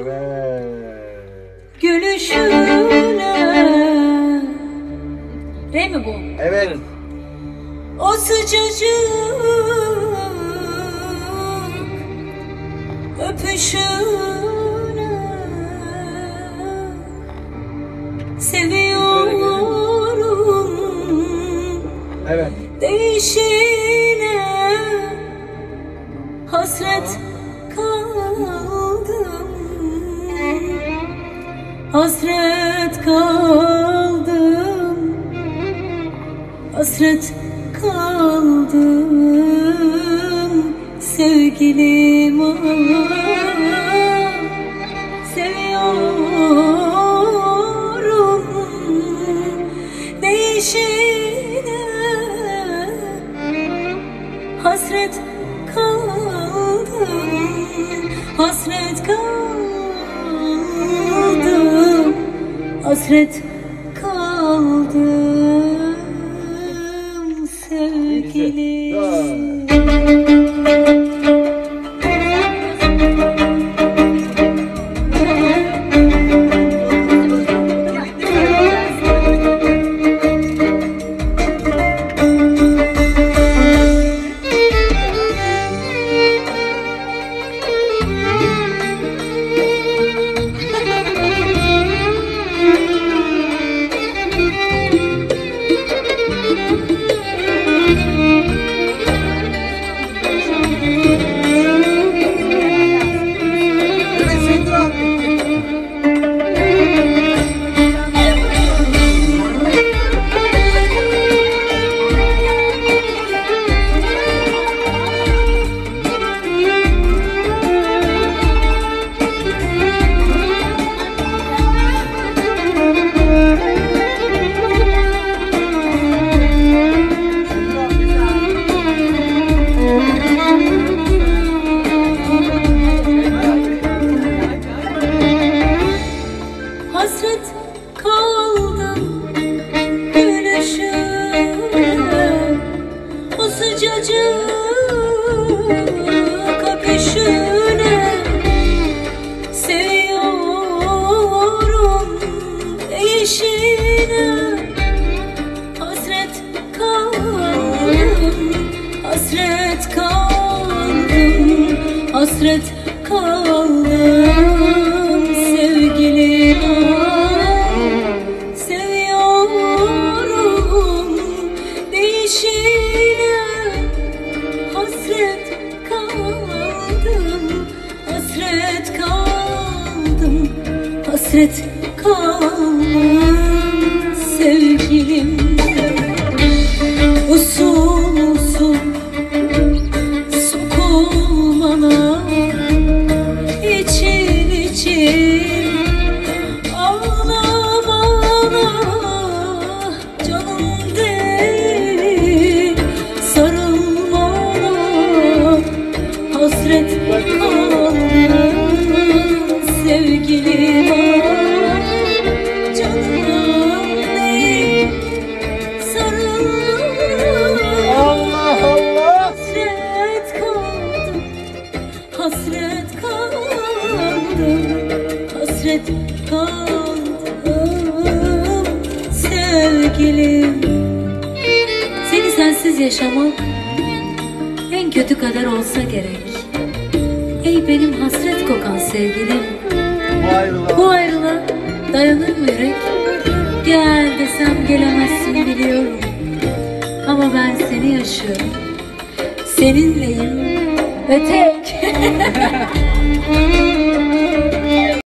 Evet. Gülüşüne Re mi bu? Evet. O sıcacık öpüşüne Seviyorum Evet. değişine hasret kaldım Hasret kaldım. Hasret kaldım. Sevgilim ah, Seviyorum. Değişine Hasret kaldım. Hasret kaldım Hasret kaldım sevgilim Hasret kaldım gülüşüne O sıcacık öpüşüne Seviyorum eşine. Hasret kaldım Hasret kaldım Hasret kaldım Hasret kaldım hasret kaldım sevgilim. Seni sensiz yaşamak en kötü kadar olsa gerek. Ey benim hasret kokan sevgilim, Bu ayrılan. bu ayrılığa dayanır mı yürek? Gel desem gelemezsin biliyorum. Ama ben seni yaşıyorum. Seninleyim ve tek.